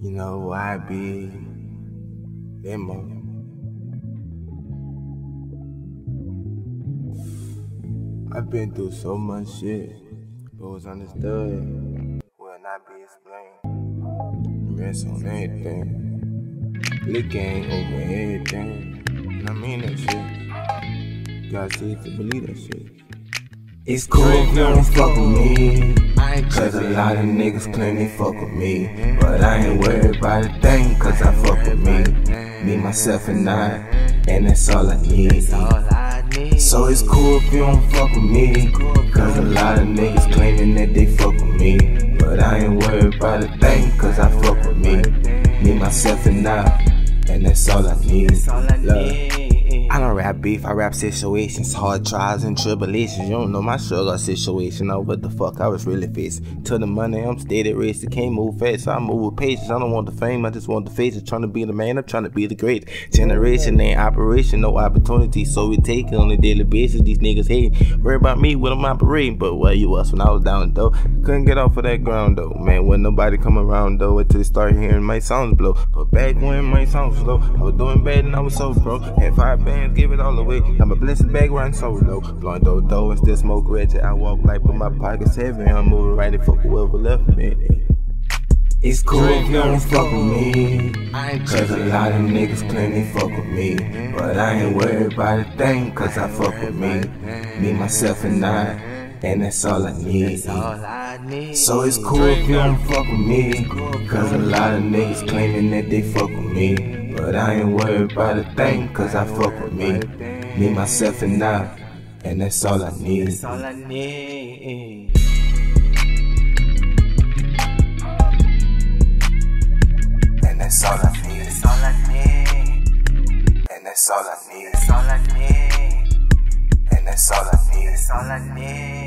You know, I be demo. I've been through so much shit. but was understood will not be explained. Rest on everything. Lick ain't over everything. And I mean that shit. Gotta see to believe that shit. It's cool if you don't fuck with me. Lot of niggas claim they fuck with me. But I ain't worried about a thing, cause I fuck with me. Me, myself, and I. And that's all I need. So it's cool if you don't fuck with me. Cause a lot of niggas claiming that they fuck with me. But I ain't worried about a thing, cause I fuck with me. Me, myself, and I. And that's all I need. Love. Rap beef, I rap situations, hard trials and tribulations. You don't know my struggle situation. Oh, what the fuck I was really facing. To the money, I'm steady racing. Can't move fast, so I move with patience. I don't want the fame, I just want the face. I'm trying to be the man, I'm trying to be the great. Generation ain't operation, no opportunity. So we take it on a daily basis. These niggas hate. Worry about me when I'm operating. But where you was when I was down though. Couldn't get off of that ground though. Man, when nobody come around though until they start hearing my songs blow. But back when my songs slow, I was doing bad and I was so broke. Had five bands give it all away. I'm a blessed bag run solo. Blowing dough dough and still smoke ratchet. I walk like with my pockets heavy. I'm moving right and fuck whoever left me. It's cool if you don't fuck with me. Cause a lot of niggas claim they fuck with me. But I ain't worried about a thing, cause I fuck with me. Me, myself, and I. And that's all I need. So it's cool if you don't fuck with me. Cause a lot of niggas claiming that they fuck with me. But I ain't worried about a thing, cause I fuck with me. Me, myself, and I. And that's all I need. That's all I need. And that's all I need. That's all I need. And that's all I need. That's all I need. And that's all I need. That's all I need.